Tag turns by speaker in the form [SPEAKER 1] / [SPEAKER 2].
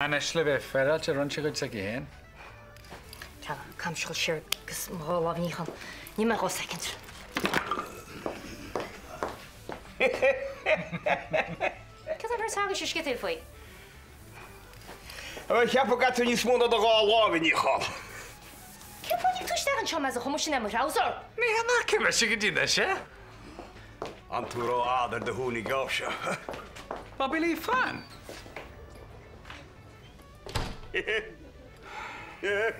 [SPEAKER 1] Anisle fe fferal, ti'n rhan ti'n gwyd sag i hen?
[SPEAKER 2] Tal, cam siol siar, gys mhol ofn i chan. Ni mae'n gos second. Cyda fyr tag eisiau sgyda'r fwy.
[SPEAKER 3] Yma chiap o gatw ni smwna dy gol ofn i chan.
[SPEAKER 2] Cyn fwy ni tŵs dagan siol o mwysyn am yr hawsor?
[SPEAKER 1] Ni hynna cyfa sy'n gyda'n eisiau?
[SPEAKER 3] Antwro adr dy hwn i gawsio.
[SPEAKER 1] Babili fan? yeah.